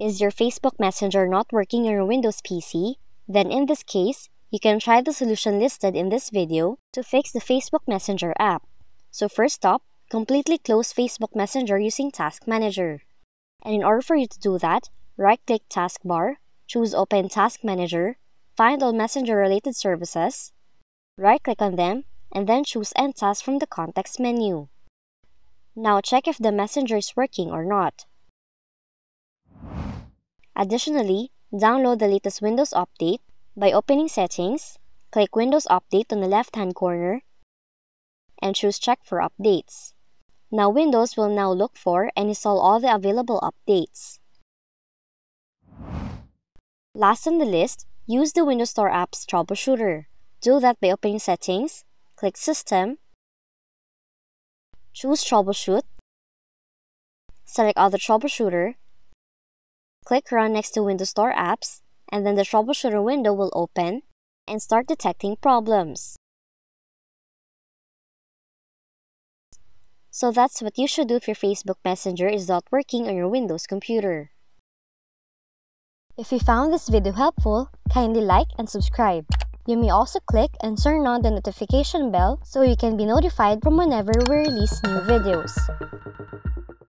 Is your Facebook Messenger not working on your Windows PC? Then in this case, you can try the solution listed in this video to fix the Facebook Messenger app. So first up, completely close Facebook Messenger using Task Manager. And in order for you to do that, right-click Taskbar, choose Open Task Manager, find all Messenger-related services, right-click on them, and then choose End Task from the context menu. Now check if the Messenger is working or not. Additionally, download the latest Windows update by opening Settings, click Windows Update on the left-hand corner, and choose Check for Updates. Now Windows will now look for and install all the available updates. Last on the list, use the Windows Store Apps Troubleshooter. Do that by opening Settings, click System, choose Troubleshoot, select Other Troubleshooter, click Run next to Windows Store Apps, and then the troubleshooter window will open and start detecting problems. So that's what you should do if your Facebook Messenger is not working on your Windows computer. If you found this video helpful, kindly like and subscribe. You may also click and turn on the notification bell so you can be notified from whenever we release new videos.